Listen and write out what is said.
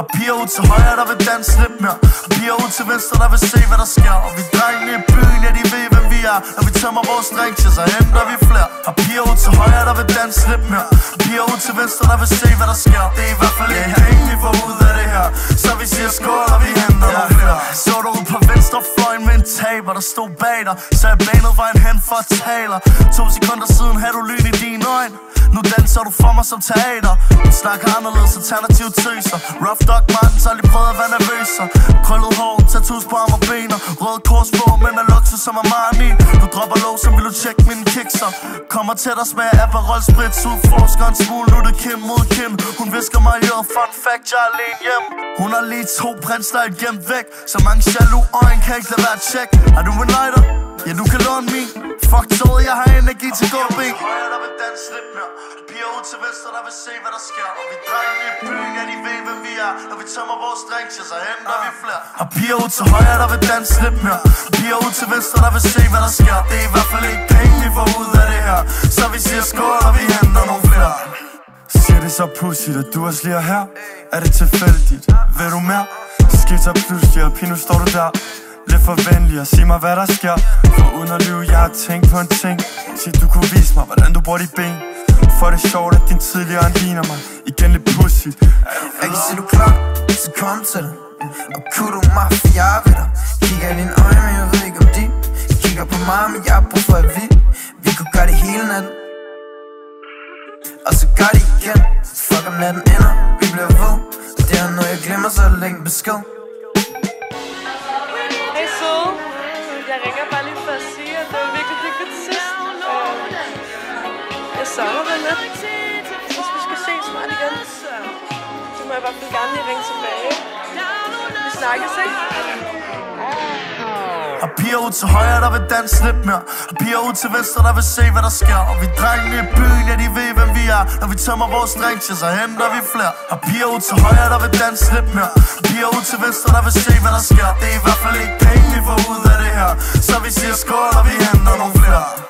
Og piger ud til højre, der vil danse lidt mere. Og piger ud til venstre, der vil se, hvad der sker. Og vi drengene i byen, ja de ved, hvem vi er. Når vi tømmer vores drink til, så henter vi flere. Og piger ud til højre, der vil danse lidt mere. Og piger ud til venstre, der vil se, hvad der sker. Det er i hvert fald ikke penge, vi får ud af det her. Så vi siger skål, og vi henter nogle flere. Så du ud på venstre fløjen med en taber, der stod bag dig. Så jeg banede vejen hen for at tale. To sekunder siden havde du nu danser du for mig som teater. Du snakker anderledes alternativ tøser Rough Dog Martens lige prøvet at være nervøser Krøllet hår, tattoos på arm og bener. Rød kors på, men er luksus som Armani. Du dropper lov, som vil du tjekke mine kikser. Kommer til dig smager af Aperol Spritz Udforsker en smule, nu det Kim mod Kim. Hun visker mig i øret, fun fact, jeg er alene hjem Hun har lige to prinsler gemt væk. Så mange jaloux øjne kan ikke lade være tjek Er du en lighter? Ja, du kan låne min. Fuck toget, jeg har energi til gå ben danse lidt mere Piger ud til venstre, der vil se, hvad der sker. Og vi drenge i byen, ja, de ved, hvem vi er. Når vi tømmer vores drinks, ja, så henter vi flere. Og piger ud til højre, der vil danse lidt mere. Og Piger ud til venstre, der vil se, hvad der sker. Det er i hvert fald ikke penge, vi får ud af det her. Så vi siger skål, og vi henter nogle flere. Siger det så pudsigt, at du også lige er her? Er det tilfældigt? Vil du mere? Skifter pludselig, og pino står du der? Lidt for venlig og sig mig hvad der sker. For uden at lyve, jeg har tænkt på en ting. Sig du kunne vise mig, hvordan du bruger de ben. For det er sjovt, at din tidligere han ligner mig. Igen lidt pussy. Jeg kan se du klar, så kom til dig Og kunne du mig, for jeg er ved dig. Kigger i dine øjne, men jeg ved ikke om de Kigger på mig, men jeg har brug for at vi Vi kunne gøre det hele natten. Og så gør det igen. Fuck om natten ender, vi bliver ved. Det er noget jeg glemmer, så længe besked. Savner dig lidt. Jeg vi skal ses snart igen. Så må jeg i hvert fald gerne lige ringe tilbage. Vi snakkes, ikke? Og piger ud til højre, der vil danse lidt mere Og piger ud til venstre, der vil se, hvad der sker Og vi drengene i byen, ja, de ved, hvem vi er Når vi tømmer vores drinks, ja, så henter vi flere Og piger ud til højre, der vil danse lidt mere Og piger ud til venstre, der vil se, hvad der sker Det er i hvert fald ikke penge, vi får ud af det her Så vi siger skål, og vi henter nogle flere